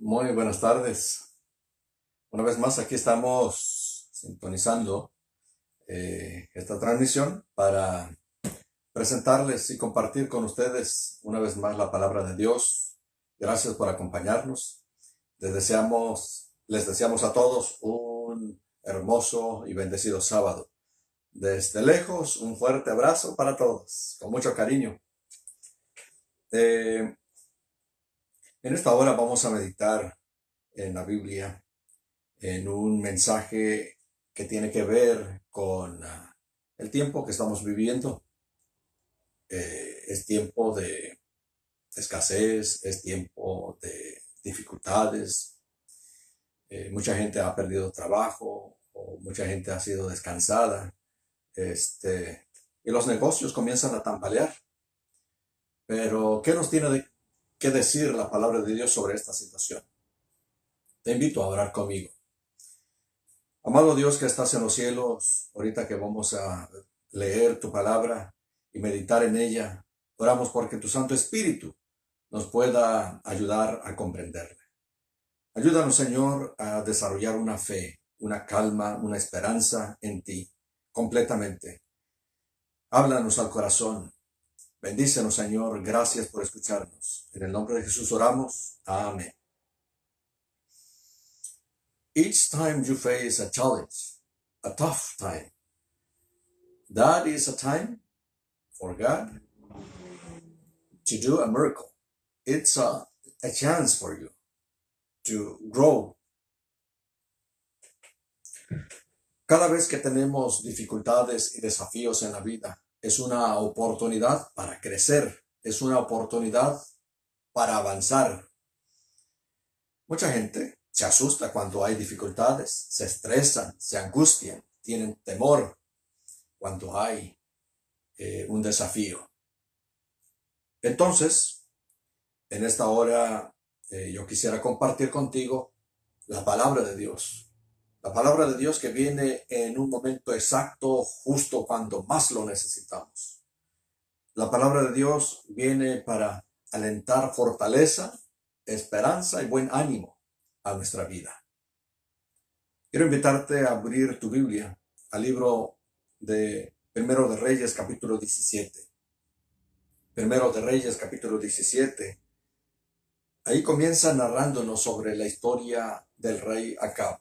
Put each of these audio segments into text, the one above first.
Muy buenas tardes. Una vez más, aquí estamos sintonizando eh, esta transmisión para presentarles y compartir con ustedes una vez más la palabra de Dios. Gracias por acompañarnos. Les deseamos, les deseamos a todos un hermoso y bendecido sábado. Desde lejos, un fuerte abrazo para todos, con mucho cariño. Eh, en esta hora vamos a meditar en la Biblia, en un mensaje que tiene que ver con ah, el tiempo que estamos viviendo. Eh, es tiempo de escasez, es tiempo de dificultades. Eh, mucha gente ha perdido trabajo o mucha gente ha sido descansada. Este, y los negocios comienzan a tambalear. Pero, ¿qué nos tiene de qué decir la palabra de Dios sobre esta situación. Te invito a orar conmigo. Amado Dios que estás en los cielos, ahorita que vamos a leer tu palabra y meditar en ella, oramos porque tu Santo Espíritu nos pueda ayudar a comprenderla. Ayúdanos, Señor, a desarrollar una fe, una calma, una esperanza en ti, completamente. Háblanos al corazón, Bendícenos, Señor. Gracias por escucharnos. En el nombre de Jesús oramos. Amén. Each time you face a challenge, a tough time, that is a time for God to do a miracle. It's a, a chance for you to grow. Cada vez que tenemos dificultades y desafíos en la vida, es una oportunidad para crecer, es una oportunidad para avanzar. Mucha gente se asusta cuando hay dificultades, se estresan, se angustian, tienen temor cuando hay eh, un desafío. Entonces, en esta hora eh, yo quisiera compartir contigo la palabra de Dios. La palabra de Dios que viene en un momento exacto, justo cuando más lo necesitamos. La palabra de Dios viene para alentar fortaleza, esperanza y buen ánimo a nuestra vida. Quiero invitarte a abrir tu Biblia al libro de Primero de Reyes, capítulo 17. Primero de Reyes, capítulo 17. Ahí comienza narrándonos sobre la historia del rey Acab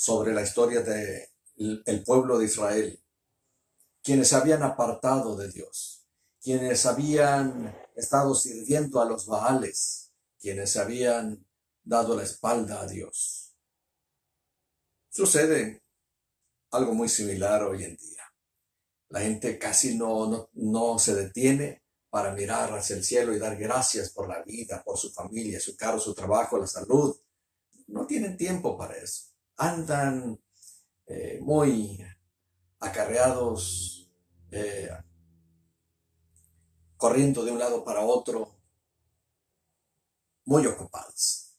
sobre la historia del pueblo de Israel, quienes se habían apartado de Dios, quienes habían estado sirviendo a los Baales, quienes habían dado la espalda a Dios. Sucede algo muy similar hoy en día. La gente casi no, no, no se detiene para mirar hacia el cielo y dar gracias por la vida, por su familia, su carro, su trabajo, la salud. No tienen tiempo para eso andan eh, muy acarreados, eh, corriendo de un lado para otro, muy ocupados.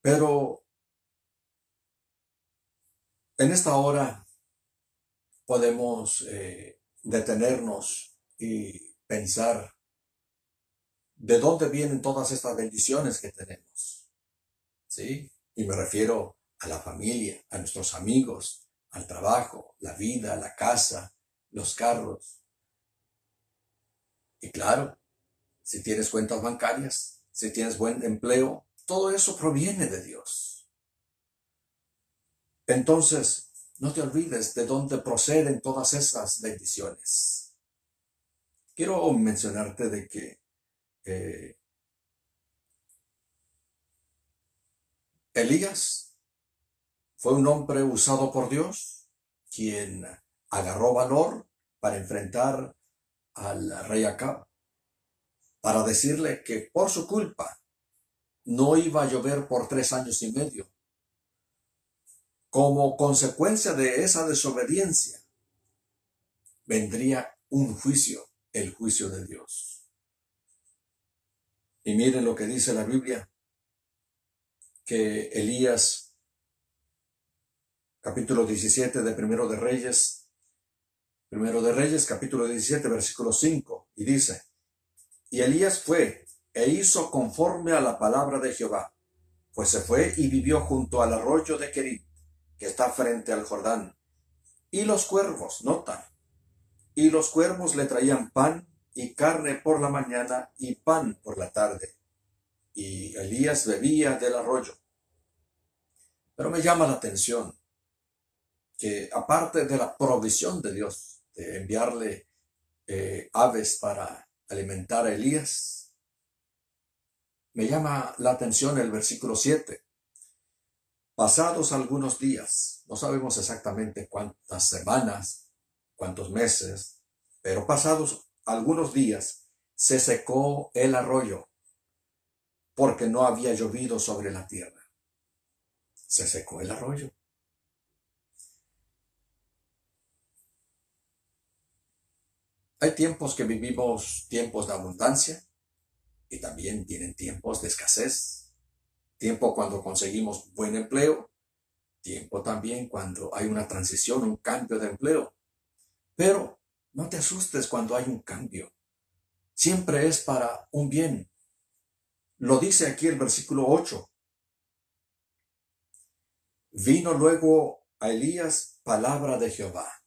Pero en esta hora podemos eh, detenernos y pensar de dónde vienen todas estas bendiciones que tenemos. ¿Sí? Y me refiero a la familia, a nuestros amigos, al trabajo, la vida, la casa, los carros. Y claro, si tienes cuentas bancarias, si tienes buen empleo, todo eso proviene de Dios. Entonces, no te olvides de dónde proceden todas esas bendiciones. Quiero mencionarte de que eh, Elías fue un hombre usado por Dios, quien agarró valor para enfrentar al rey Acab, para decirle que por su culpa no iba a llover por tres años y medio. Como consecuencia de esa desobediencia, vendría un juicio, el juicio de Dios. Y miren lo que dice la Biblia, que Elías capítulo 17 de Primero de Reyes, Primero de Reyes, capítulo 17, versículo 5, y dice, y Elías fue e hizo conforme a la palabra de Jehová, pues se fue y vivió junto al arroyo de Kerit, que está frente al Jordán. Y los cuervos, nota, y los cuervos le traían pan y carne por la mañana y pan por la tarde. Y Elías bebía del arroyo. Pero me llama la atención que aparte de la provisión de Dios, de enviarle eh, aves para alimentar a Elías, me llama la atención el versículo 7. Pasados algunos días, no sabemos exactamente cuántas semanas, cuántos meses, pero pasados algunos días se secó el arroyo porque no había llovido sobre la tierra. Se secó el arroyo. Hay tiempos que vivimos tiempos de abundancia y también tienen tiempos de escasez. Tiempo cuando conseguimos buen empleo, tiempo también cuando hay una transición, un cambio de empleo. Pero no te asustes cuando hay un cambio. Siempre es para un bien. Lo dice aquí el versículo 8. Vino luego a Elías palabra de Jehová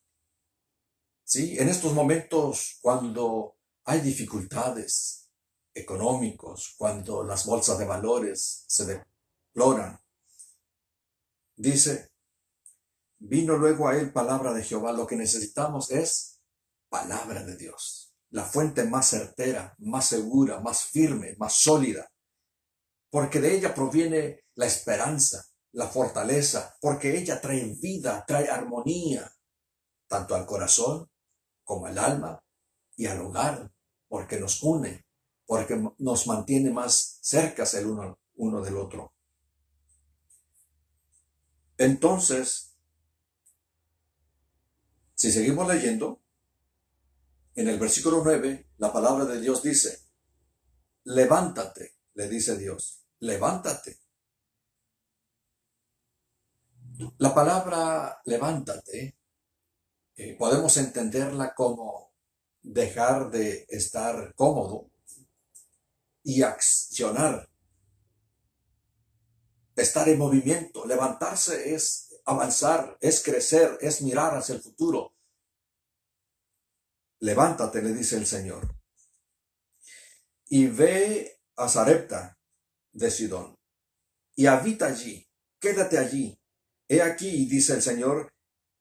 ¿sí? En estos momentos, cuando hay dificultades económicos, cuando las bolsas de valores se deploran, dice, vino luego a él palabra de Jehová. Lo que necesitamos es palabra de Dios, la fuente más certera, más segura, más firme, más sólida, porque de ella proviene la esperanza, la fortaleza, porque ella trae vida, trae armonía, tanto al corazón como al alma y al hogar, porque nos une, porque nos mantiene más cercas el uno, uno del otro. Entonces, si seguimos leyendo, en el versículo 9, la palabra de Dios dice, levántate, le dice Dios, levántate. La palabra levántate eh, podemos entenderla como dejar de estar cómodo y accionar, estar en movimiento. Levantarse es avanzar, es crecer, es mirar hacia el futuro. Levántate, le dice el Señor, y ve a Zarepta de Sidón, y habita allí, quédate allí. He aquí, dice el Señor,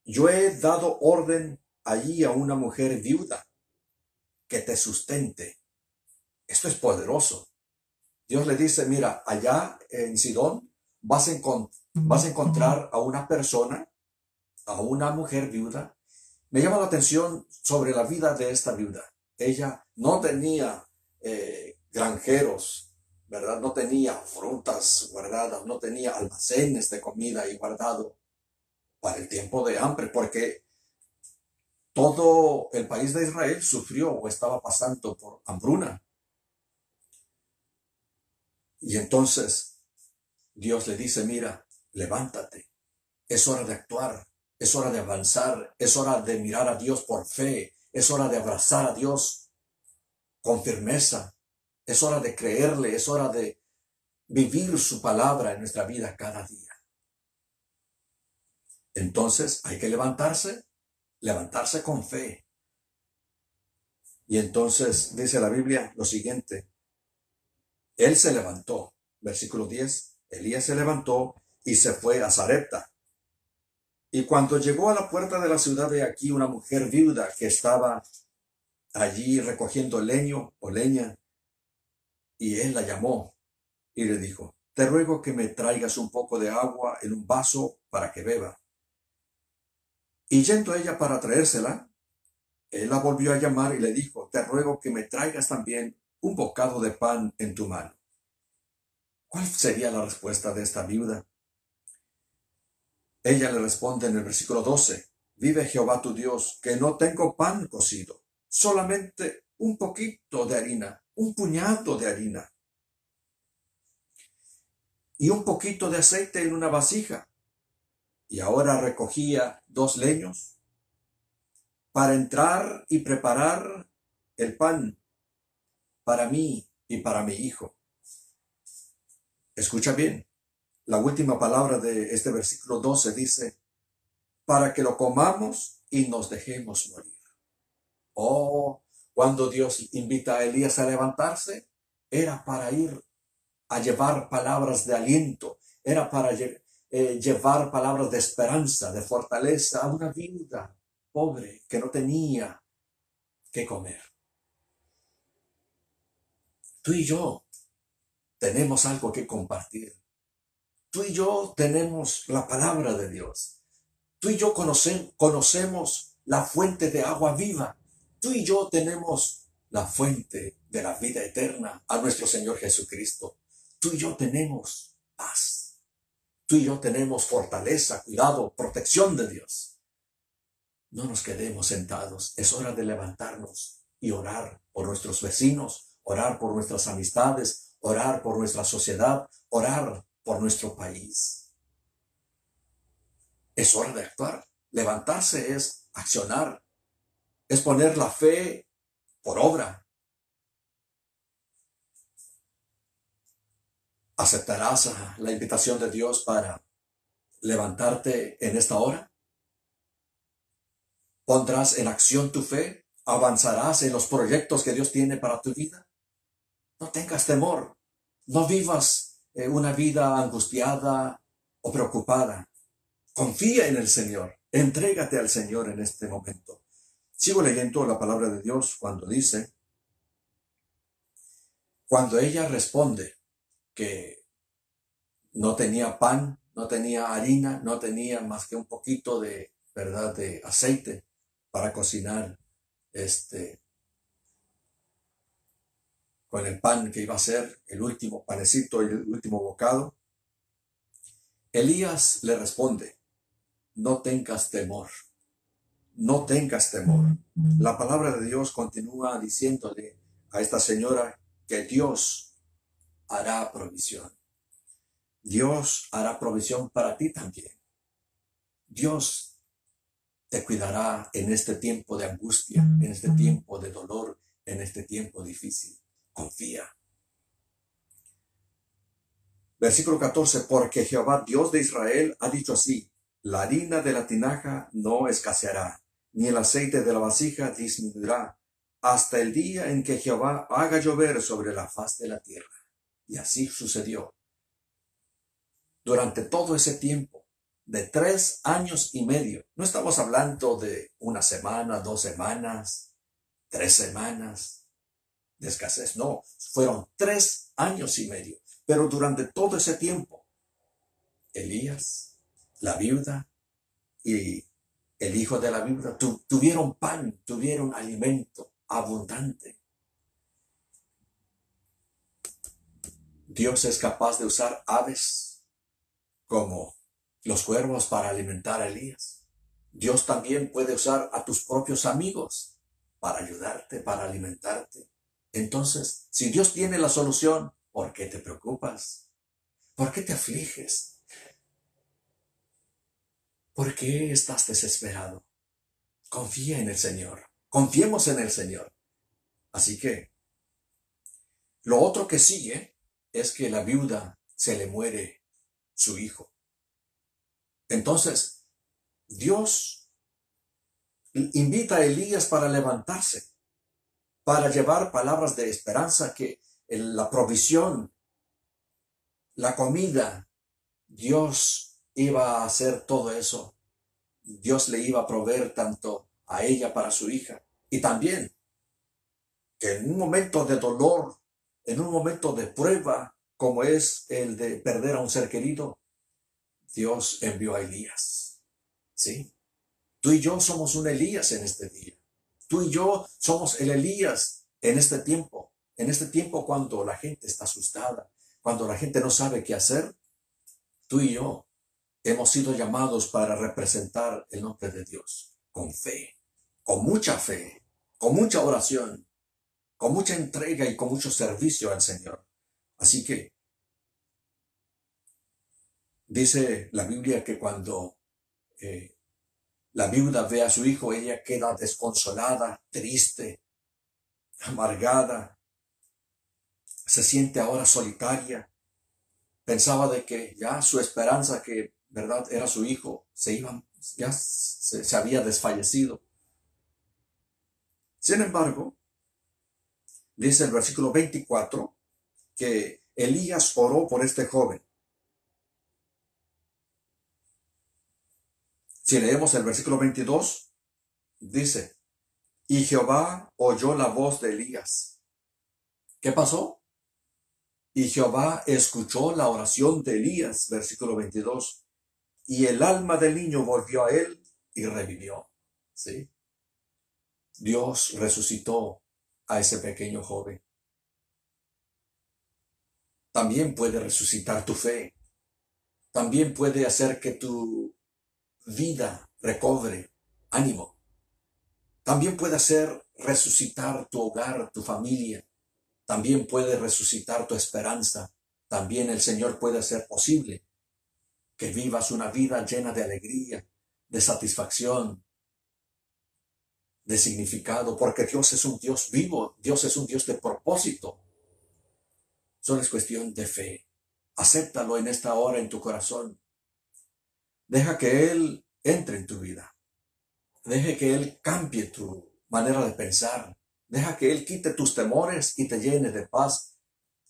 yo he dado orden allí a una mujer viuda que te sustente. Esto es poderoso. Dios le dice, mira, allá en Sidón vas a, vas a encontrar a una persona, a una mujer viuda. Me llama la atención sobre la vida de esta viuda. Ella no tenía eh, granjeros, ¿verdad? No tenía frutas guardadas, no tenía almacenes de comida y guardado para el tiempo de hambre, porque todo el país de Israel sufrió o estaba pasando por hambruna. Y entonces Dios le dice, mira, levántate, es hora de actuar, es hora de avanzar, es hora de mirar a Dios por fe, es hora de abrazar a Dios con firmeza, es hora de creerle, es hora de vivir su palabra en nuestra vida cada día. Entonces hay que levantarse, levantarse con fe. Y entonces dice la Biblia lo siguiente. Él se levantó, versículo 10, Elías se levantó y se fue a Zarepta. Y cuando llegó a la puerta de la ciudad de aquí una mujer viuda que estaba allí recogiendo leño o leña, y él la llamó y le dijo, te ruego que me traigas un poco de agua en un vaso para que beba. Y yendo ella para traérsela, él la volvió a llamar y le dijo, te ruego que me traigas también un bocado de pan en tu mano. ¿Cuál sería la respuesta de esta viuda? Ella le responde en el versículo 12, vive Jehová tu Dios, que no tengo pan cocido, solamente un poquito de harina, un puñado de harina y un poquito de aceite en una vasija y ahora recogía dos leños para entrar y preparar el pan para mí y para mi hijo. Escucha bien, la última palabra de este versículo 12 dice, para que lo comamos y nos dejemos morir. Oh, cuando Dios invita a Elías a levantarse, era para ir a llevar palabras de aliento, era para eh, llevar palabras de esperanza, de fortaleza a una viuda pobre que no tenía que comer. Tú y yo tenemos algo que compartir. Tú y yo tenemos la palabra de Dios. Tú y yo conocemos la fuente de agua viva. Tú y yo tenemos la fuente de la vida eterna a nuestro Señor Jesucristo. Tú y yo tenemos paz. Tú y yo tenemos fortaleza, cuidado, protección de Dios. No nos quedemos sentados. Es hora de levantarnos y orar por nuestros vecinos, orar por nuestras amistades, orar por nuestra sociedad, orar por nuestro país. Es hora de actuar. Levantarse es accionar, es poner la fe por obra. ¿Aceptarás la invitación de Dios para levantarte en esta hora? ¿Pondrás en acción tu fe? ¿Avanzarás en los proyectos que Dios tiene para tu vida? No tengas temor. No vivas eh, una vida angustiada o preocupada. Confía en el Señor. Entrégate al Señor en este momento. Sigo leyendo la palabra de Dios cuando dice, cuando ella responde que no tenía pan, no tenía harina, no tenía más que un poquito de, ¿verdad?, de aceite para cocinar este con el pan que iba a ser el último panecito y el último bocado. Elías le responde, no tengas temor, no tengas temor. La palabra de Dios continúa diciéndole a esta señora que Dios hará provisión. Dios hará provisión para ti también. Dios te cuidará en este tiempo de angustia, en este tiempo de dolor, en este tiempo difícil. Confía. Versículo 14, porque Jehová, Dios de Israel, ha dicho así, la harina de la tinaja no escaseará, ni el aceite de la vasija disminuirá, hasta el día en que Jehová haga llover sobre la faz de la tierra. Y así sucedió. Durante todo ese tiempo, de tres años y medio, no estamos hablando de una semana, dos semanas, tres semanas de escasez, no, fueron tres años y medio. Pero durante todo ese tiempo, Elías, la viuda y el hijo de la viuda tuvieron pan, tuvieron alimento abundante. Dios es capaz de usar aves como los cuervos para alimentar a Elías. Dios también puede usar a tus propios amigos para ayudarte, para alimentarte. Entonces, si Dios tiene la solución, ¿por qué te preocupas? ¿Por qué te afliges? ¿Por qué estás desesperado? Confía en el Señor. Confiemos en el Señor. Así que, lo otro que sigue es que la viuda se le muere su hijo. Entonces, Dios invita a Elías para levantarse, para llevar palabras de esperanza que la provisión, la comida, Dios iba a hacer todo eso. Dios le iba a proveer tanto a ella para su hija y también que en un momento de dolor, en un momento de prueba, como es el de perder a un ser querido, Dios envió a Elías. ¿Sí? Tú y yo somos un Elías en este día. Tú y yo somos el Elías en este tiempo. En este tiempo cuando la gente está asustada, cuando la gente no sabe qué hacer, tú y yo hemos sido llamados para representar el nombre de Dios con fe, con mucha fe, con mucha oración, con mucha entrega y con mucho servicio al Señor. Así que Dice la Biblia que cuando eh, la viuda ve a su hijo, ella queda desconsolada, triste, amargada. se siente ahora solitaria. Pensaba de que ya su esperanza, que verdad era su hijo, se iba, ya se, se había desfallecido. Sin embargo, dice el versículo 24 que Elías oró por este joven. Si leemos el versículo 22, dice, y Jehová oyó la voz de Elías. ¿Qué pasó? Y Jehová escuchó la oración de Elías, versículo 22, y el alma del niño volvió a él y revivió. ¿Sí? Dios resucitó a ese pequeño joven. También puede resucitar tu fe. También puede hacer que tu vida recobre ánimo. También puede hacer resucitar tu hogar, tu familia también puede resucitar tu esperanza. También el Señor puede hacer posible que vivas una vida llena de alegría, de satisfacción, de significado, porque Dios es un Dios vivo, Dios es un Dios de propósito. Solo es cuestión de fe. Acéptalo en esta hora en tu corazón. Deja que Él entre en tu vida. Deje que Él cambie tu manera de pensar, Deja que Él quite tus temores y te llene de paz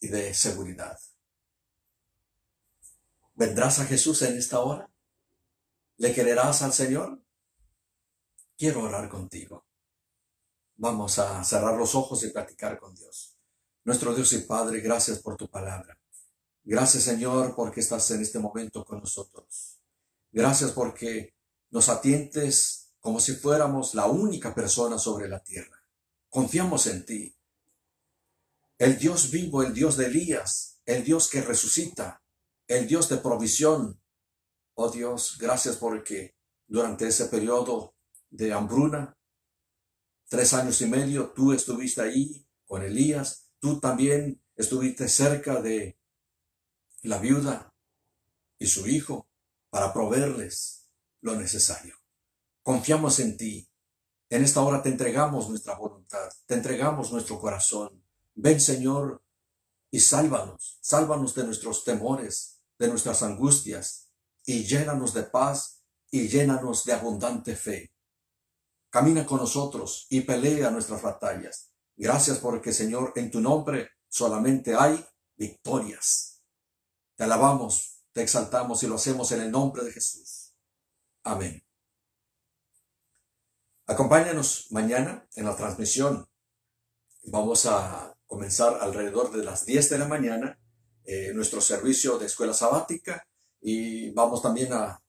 y de seguridad. ¿Vendrás a Jesús en esta hora? ¿Le quererás al Señor? Quiero orar contigo. Vamos a cerrar los ojos y platicar con Dios. Nuestro Dios y Padre, gracias por tu palabra. Gracias Señor porque estás en este momento con nosotros. Gracias porque nos atientes como si fuéramos la única persona sobre la tierra. Confiamos en ti. El Dios vivo, el Dios de Elías, el Dios que resucita, el Dios de provisión. Oh Dios, gracias porque durante ese periodo de hambruna, tres años y medio, tú estuviste ahí con Elías, tú también estuviste cerca de la viuda y su hijo para proveerles lo necesario. Confiamos en ti, en esta hora te entregamos nuestra voluntad, te entregamos nuestro corazón. Ven, Señor, y sálvanos, sálvanos de nuestros temores, de nuestras angustias, y llénanos de paz y llénanos de abundante fe. Camina con nosotros y pelea nuestras batallas. Gracias porque, Señor, en tu nombre solamente hay victorias. Te alabamos, te exaltamos y lo hacemos en el nombre de Jesús. Amén. Acompáñanos mañana en la transmisión. Vamos a comenzar alrededor de las 10 de la mañana eh, nuestro servicio de escuela sabática y vamos también a,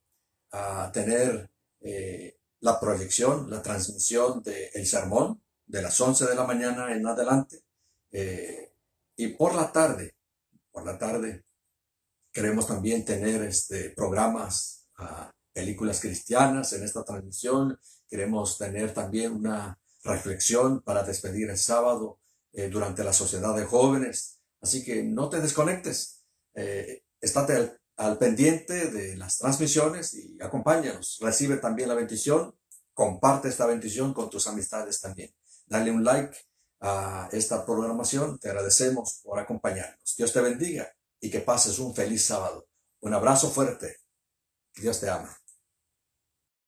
tener eh, la proyección, la transmisión del sermón de las 11 de la mañana en adelante. Eh, y por la tarde, por la tarde, queremos también tener este, programas, a películas cristianas en esta transmisión Queremos tener también una reflexión para despedir el sábado eh, durante la sociedad de jóvenes. Así que no te desconectes. Eh, estate al, pendiente de las transmisiones y acompáñanos. Recibe también la bendición. Comparte esta bendición con tus amistades también. Dale un like a esta programación. Te agradecemos por acompañarnos. Dios te bendiga y que pases un feliz sábado. Un abrazo fuerte. Dios te ama.